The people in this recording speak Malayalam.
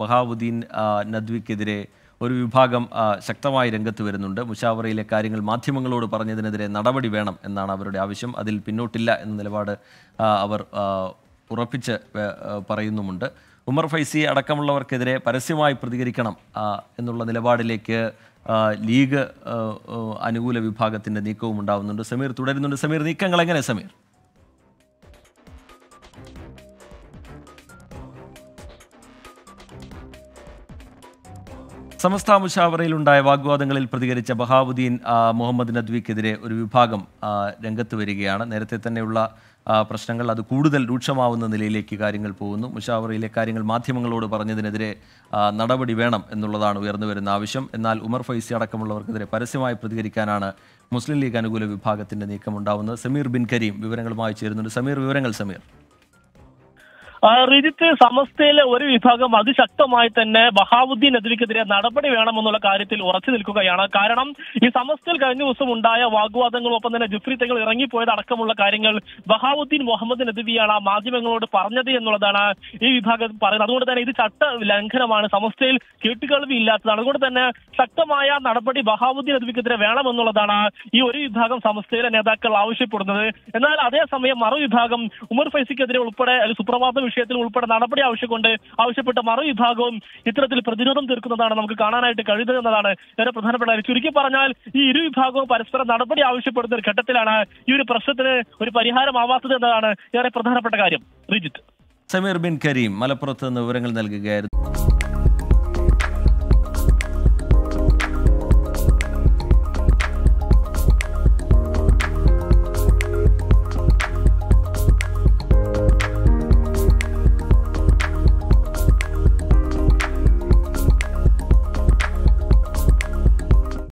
ബഹാവുദ്ദീൻ നദ്വിക്കെതിരെ ഒരു വിഭാഗം ശക്തമായി രംഗത്ത് വരുന്നുണ്ട്. മുഷാവറയിലെ കാര്യങ്ങൾ മാധ്യമങ്ങളോട് പറഞ്ഞതിനെതിരെ നടപടി വേണം എന്നാണ് അവരുടെ ആവശ്യം. അതിൽ പിന്നോട്ടില്ല എന്ന നിലപാട് അവർ ഉറപ്പിച്ച് പറയുന്നുമുണ്ട്. ഉമർ ഫൈസി അടക്കമുള്ളവർക്കെതിരെ പരസ്യമായി പ്രതികരിക്കണം എന്നുള്ള നിലപാടിലേക്ക് ലീഗ് അനുകൂല വിഭാഗത്തിന്റെ നീക്കവും ഉണ്ടാവുന്നുണ്ട്. സമീർ തുടരുന്നുണ്ട്. സമീർ നീക്കങ്ങൾ എങ്ങനെ സമീർ? സമസ്ത മുഷാവറയിലുണ്ടായ വാഗ്വാദങ്ങളിൽ പ്രതികരിച്ച ബഹാവുദ്ദീൻ മുഹമ്മദ് നദ്വിക്കെതിരെ ഒരു വിഭാഗം രംഗത്ത് വരികയാണ്. നേരത്തെ തന്നെയുള്ള പ്രശ്നങ്ങൾ അത് കൂടുതൽ രൂക്ഷമാവുന്ന നിലയിലേക്ക് കാര്യങ്ങൾ പോകുന്നു. മുഷാവറയിലെ കാര്യങ്ങൾ മാധ്യമങ്ങളോട് പറഞ്ഞതിനെതിരെ നടപടി വേണം എന്നുള്ളതാണ് ഉയർന്നു വരുന്ന ആവശ്യം. എന്നാൽ ഉമർ ഫൈസി അടക്കമുള്ളവർക്കെതിരെ പരസ്യമായി പ്രതികരിക്കാനാണ് മുസ്ലിം ലീഗ് അനുകൂല വിഭാഗത്തിന്റെ നീക്കമുണ്ടാവുന്നത്. സമീർ ബിൻ കരീം വിവരങ്ങളുമായി ചേരുന്നുണ്ട്. സമീർ വിവരങ്ങൾ സമീർ. റിജിത്ത് സമസ്തയിലെ ഒരു വിഭാഗം അതിശക്തമായി തന്നെ ബഹാവുദ്ദീൻ നദ്വിക്കെതിരെ നടപടി വേണമെന്നുള്ള കാര്യത്തിൽ ഉറച്ചു നിൽക്കുകയാണ്. കാരണം ഈ സമസ്തയിൽ കഴിഞ്ഞ ദിവസം ഉണ്ടായ വാഗ്വാദങ്ങളും ഒപ്പം തന്നെ ജുഫ്രി തങ്ങൾ ഇറങ്ങിപ്പോയത് അടക്കമുള്ള കാര്യങ്ങൾ ബഹാവുദ്ദീൻ മുഹമ്മദ് നദ്വിയാണ് ആ മാധ്യമങ്ങളോട് പറഞ്ഞത് എന്നുള്ളതാണ് ഈ വിഭാഗം പറയുന്നത്. അതുകൊണ്ട് തന്നെ ഇത് ചട്ട ലംഘനമാണ്. സമസ്തയിൽ കേട്ടുകേൾവി ഇല്ലാത്തതാണ്. അതുകൊണ്ട് തന്നെ ശക്തമായ നടപടി ബഹാവുദ്ദീൻ നദ്വിക്കെതിരെ വേണമെന്നുള്ളതാണ് ഈ ഒരു വിഭാഗം സമസ്തയിലെ നേതാക്കൾ ആവശ്യപ്പെടുന്നത്. എന്നാൽ അതേസമയം മറുവിഭാഗം ഉമർ ഫൈസിക്കെതിരെ ഉൾപ്പെടെ സുപ്രഭാത വിഷയത്തിൽ ഉൾപ്പെടെ നടപടി ആവശ്യമുണ്ട് ആവശ്യപ്പെട്ട മറുവിഭാഗവും ഇത്തരത്തിൽ പ്രതിരോധം തീർക്കുന്നതാണ് നമുക്ക് കാണാനായിട്ട് കഴിയുന്നത് എന്നതാണ് ഏറെ പ്രധാനപ്പെട്ട ചുരുക്കി പറഞ്ഞാൽ ഈ ഇരു വിഭാഗവും പരസ്പരം നടപടി ആവശ്യപ്പെടുന്ന ഒരു ഘട്ടത്തിലാണ് ഈ ഒരു പ്രശ്നത്തിന് ഒരു പരിഹാരമാവാത്തത് എന്നതാണ് ഏറെ പ്രധാനപ്പെട്ട കാര്യം. റിജിത്ത്. സമീർ ബിൻ കരീം മലപ്പുറത്ത് നിന്ന് വിവരങ്ങൾ നൽകുകയായിരുന്നു.